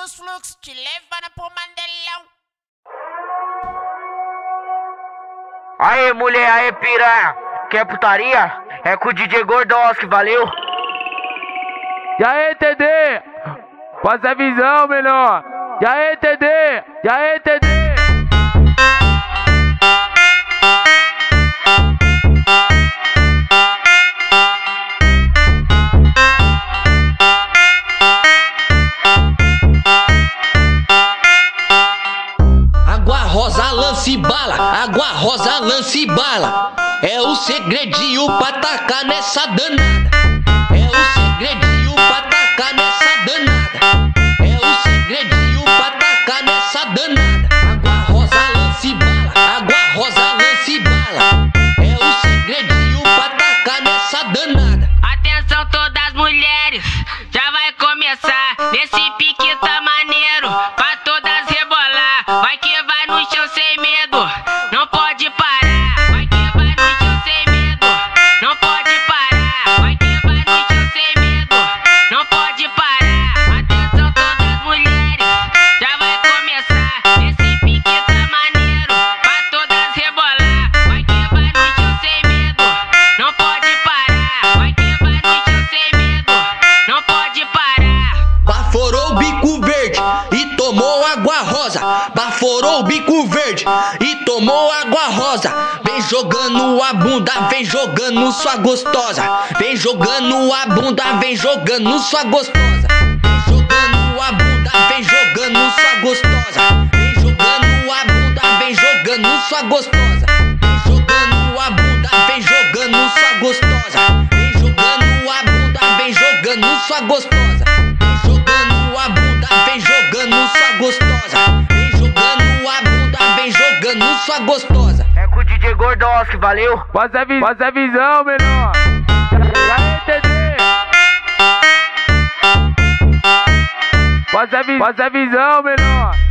dos fluxos, te levando pro Mandelão. Aê, mulher, aê, piranha. Quer putaria? É com o DJ Gordoski, valeu? E aí, TD? Faz a visão, melhor. E aí, TD? E aí, TD? Rosa, lance bala, água rosa, lance bala. É o segredinho pra tacar nessa danada. É o segredinho tomou água rosa. Baforou o bico verde e tomou água rosa. Vem jogando a bunda, vem jogando sua gostosa. Vem jogando a bunda, vem jogando sua gostosa. Vem jogando a bunda, vem jogando sua gostosa. Vem jogando a bunda, vem jogando sua gostosa. Vem jogando a bunda, vem jogando sua gostosa. Vem jogando a bunda, vem jogando sua gostosa. Jogando sua gostosa. Vem jogando a bunda, vem jogando sua gostosa. É com o DJ Gordoski, valeu? Faz a, vi faz a visão, menor. E aí, TD? Faz a, vi faz a visão, menor.